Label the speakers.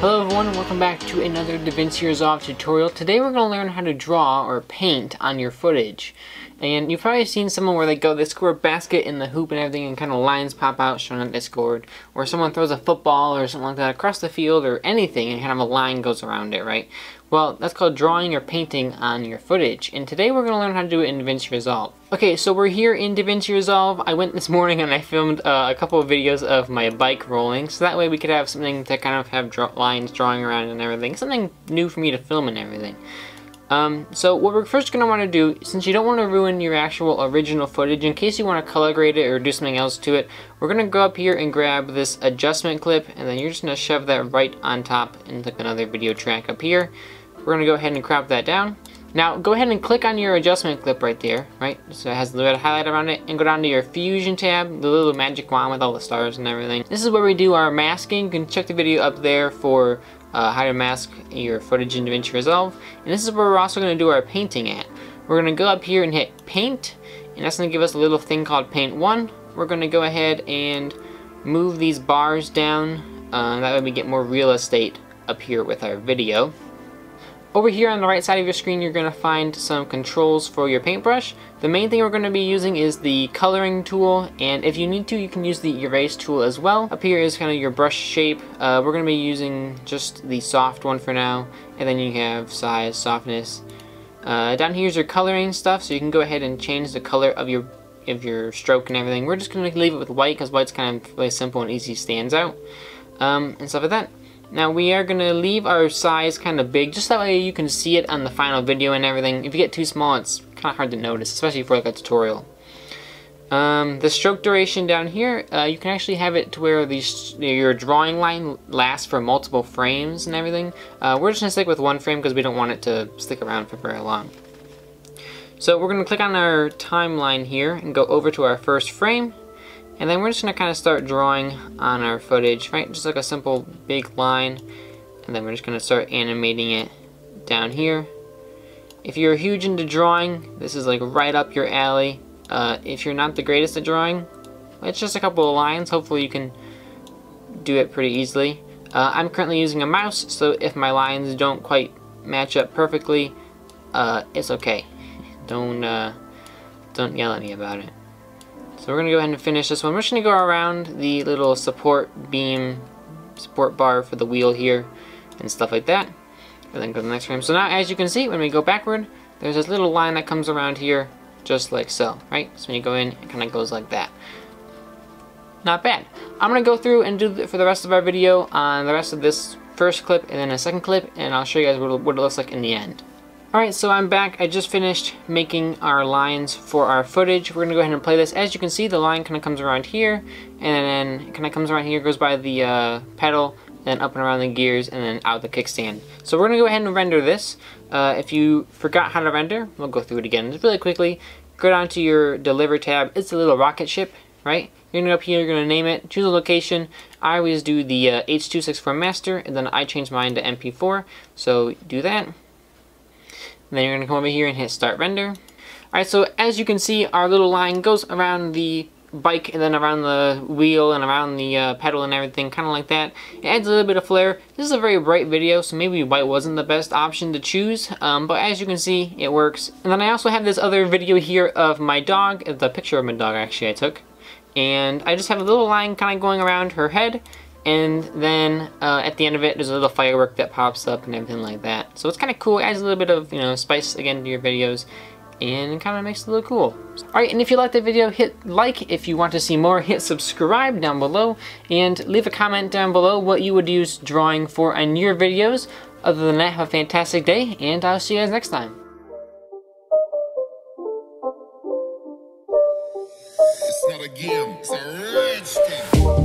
Speaker 1: Hello everyone and welcome back to another DaVinci Resolve tutorial. Today we're going to learn how to draw or paint on your footage. And you've probably seen someone where they go, they score a basket in the hoop and everything and kind of lines pop out showing that they scored. Or someone throws a football or something like that across the field or anything and kind of a line goes around it, right? Well, that's called drawing or painting on your footage. And today we're going to learn how to do it in DaVinci Resolve. Okay, so we're here in DaVinci Resolve. I went this morning and I filmed uh, a couple of videos of my bike rolling. So that way we could have something to kind of have draw lines drawing around and everything. Something new for me to film and everything. Um, so what we're first going to want to do, since you don't want to ruin your actual original footage, in case you want to color grade it or do something else to it, we're going to go up here and grab this adjustment clip, and then you're just going to shove that right on top and click another video track up here. We're to go ahead and crop that down. Now, go ahead and click on your adjustment clip right there, right? So it has a little highlight around it, and go down to your Fusion tab, the little magic wand with all the stars and everything. This is where we do our masking. You can check the video up there for uh, how to mask your footage in DaVinci Resolve. And this is where we're also to do our painting at. We're to go up here and hit Paint, and that's to give us a little thing called Paint 1. We're to go ahead and move these bars down. Uh, that way we get more real estate up here with our video. Over here on the right side of your screen, you're going to find some controls for your paintbrush. The main thing we're going to be using is the coloring tool, and if you need to, you can use the erase tool as well. Up here is kind of your brush shape. Uh, we're going to be using just the soft one for now, and then you have size, softness. Uh, down here is your coloring stuff, so you can go ahead and change the color of your of your stroke and everything. We're just going to leave it with white, because white's kind of really simple and easy stands out, um, and stuff like that. Now we are going to leave our size kind of big, just that way you can see it on the final video and everything. If you get too small, it's kind of hard to notice, especially for like a tutorial. Um, the stroke duration down here, uh, you can actually have it to where the, your drawing line lasts for multiple frames and everything. Uh, we're just to stick with one frame because we don't want it to stick around for very long. So we're going to click on our timeline here and go over to our first frame and then we're just to kind of start drawing on our footage, right? Just like a simple big line. And then we're just going to start animating it down here. If you're huge into drawing, this is like right up your alley. Uh, if you're not the greatest at drawing, it's just a couple of lines. Hopefully you can do it pretty easily. Uh, I'm currently using a mouse, so if my lines don't quite match up perfectly, uh, it's okay. Don't, uh, don't yell at me about it. So we're to go ahead and finish this one. We're just to go around the little support beam, support bar for the wheel here, and stuff like that. And then go to the next frame. So now, as you can see, when we go backward, there's this little line that comes around here, just like so, right? So when you go in, it kind of goes like that. Not bad. I'm to go through and do it for the rest of our video on the rest of this first clip and then a second clip, and I'll show you guys what it looks like in the end. Alright, so I'm back. I just finished making our lines for our footage. We're going to go ahead and play this. As you can see, the line kind of comes around here, and then kind of comes around here, goes by the uh, pedal, then up and around the gears, and then out the kickstand. So we're going to go ahead and render this. Uh, if you forgot how to render, we'll go through it again just really quickly. Go down to your Deliver tab. It's a little rocket ship, right? You're going to go up here, you're going to name it, choose a location. I always do the uh, H.264 master, and then I change mine to MP4. So do that. Then you're to come over here and hit start render. Alright, so as you can see, our little line goes around the bike and then around the wheel and around the uh, pedal and everything, kind of like that. It adds a little bit of flair. This is a very bright video, so maybe white wasn't the best option to choose, um, but as you can see, it works. And then I also have this other video here of my dog, the picture of my dog actually I took, and I just have a little line kind of going around her head, and then uh, at the end of it, there's a little firework that pops up and everything like that. So it's kind of cool. It adds a little bit of, you know, spice again to your videos and kind of makes it look cool. Alright, and if you liked the video, hit like. If you want to see more, hit subscribe down below. And leave a comment down below what you would use drawing for in your videos. Other than that, have a fantastic day, and I'll see you guys next time. It's not a game,